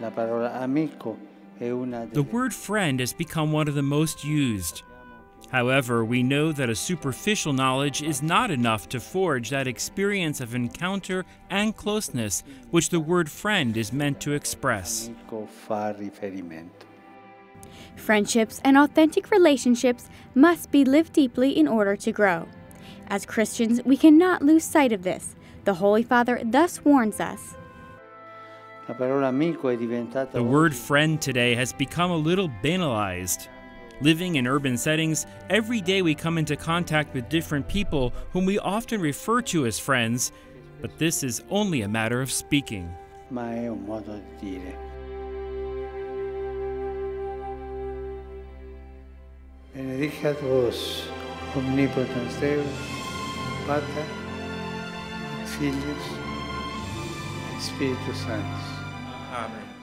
The word friend has become one of the most used. However, we know that a superficial knowledge is not enough to forge that experience of encounter and closeness which the word friend is meant to express. amico fa riferimento. Friendships and authentic relationships must be lived deeply in order to grow. As Christians, we cannot lose sight of this. The Holy Father thus warns us. The word friend today has become a little banalized. Living in urban settings, every day we come into contact with different people whom we often refer to as friends, but this is only a matter of speaking. ma è un modo di dire. Benedicat vos omnipotens Deus, Pater, et Filius, et Spiritus Sanctus. Amen.